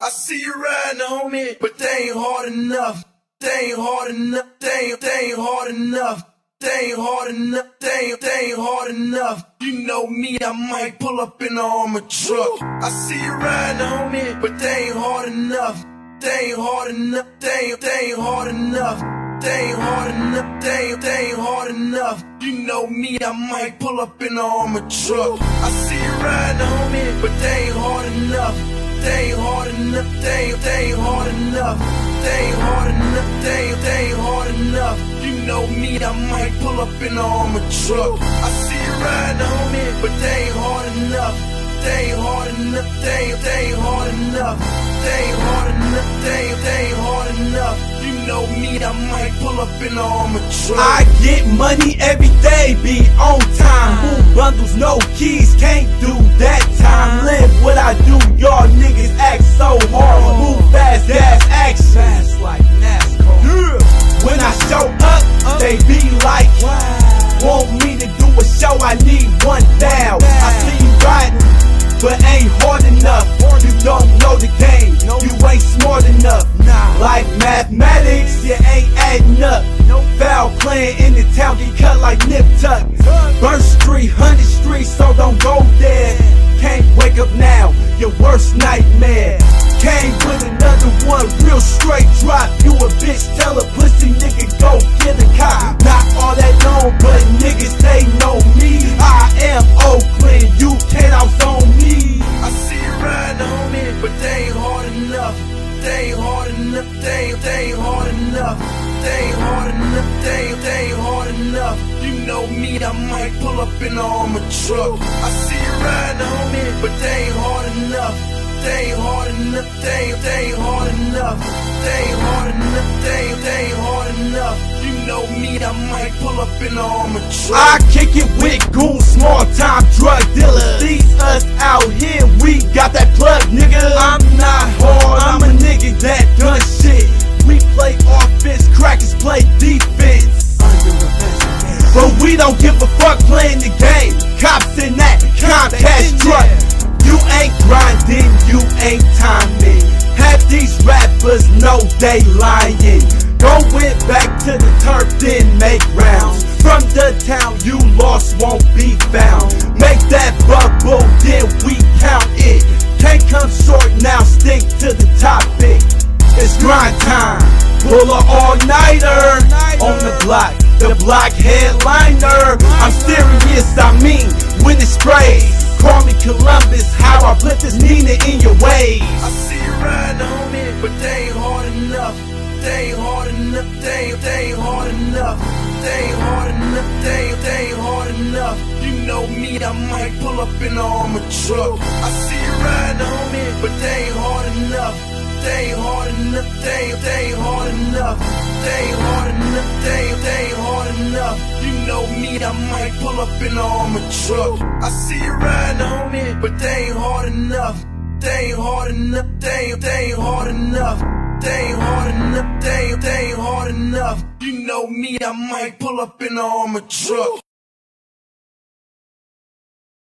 I see you riding, homie, but they ain't hard enough. They ain't hard enough. They ain't, they ain't hard enough. They ain't hard enough. They ain't, they ain't hard enough. You know me, I might pull up in the armored truck. I see you riding, homie, but they ain't hard enough. They ain't hard enough. They ain't, they ain't hard enough. They ain't hard enough. They ain't, they ain't hard enough. You know me, I might pull up in the armored truck. I see you riding, homie, but they ain't hard enough. They ain't hard enough, they ain't, they ain't hard enough. They ain't hard enough, they ain't, they hard enough. You know me, I might pull up in the armored truck. I see you riding, homie, but they ain't hard enough. They ain't hard enough, they ain't, they hard enough. They ain't hard enough, they they ain't hard enough. Know me, I might pull up in the armored truck. I get money every day, be on time. Move bundles, no keys, can't do that time. Live what I do, y'all niggas act so hard. Move fast, gas action. Fast like NASCAR. Yeah. When I show up, they be like, want me to do a show, I need one now. Like nip tuck. Birch Street, 100 Street, so don't go there. Can't wake up now, your worst nightmare. Came with another one, real straight drop. You a bitch, tell a pussy nigga go get a cop. Not all that known, but niggas they know me. I am Oakland, you can't outzone me. I see you riding, homie, but they ain't hard enough. They ain't hard enough. They they ain't hard enough. They ain't hard enough. You know me, I might pull up in the armored truck. I see you riding, homie, but they ain't hard enough. They ain't hard enough. They they ain't hard enough. They ain't hard enough. They they ain't hard enough. You know me, I might pull up in the armored truck. I kick it with goons, small time drug dealers. These fuck playing the game. Cops in that Comcast truck. You ain't grinding, you ain't timing. Half these rappers know they lying. Going back to the turf, then make rounds. From the town you lost won't be found. Make that bubble, then we count it. Can't come short now, stick to the topic. It's grind time. Pull a all-nighter on the block. The block headliner. I see you riding, homie, but they ain't hard enough. They ain't hard enough. They they ain't hard enough. They ain't hard enough. They they ain't hard enough. You know me, I might pull up in the armored truck. I see you riding, homie, but they ain't hard enough. They ain't hard enough. They they ain't hard enough. They ain't hard enough. They they ain't hard enough. You know me, I might pull up in the armored truck. I see you riding, homie, but they ain't hard enough. They ain't hard enough. They ain't, they ain't hard enough. They ain't hard enough. They ain't, they ain't hard enough. You know me, I might pull up in the armored truck.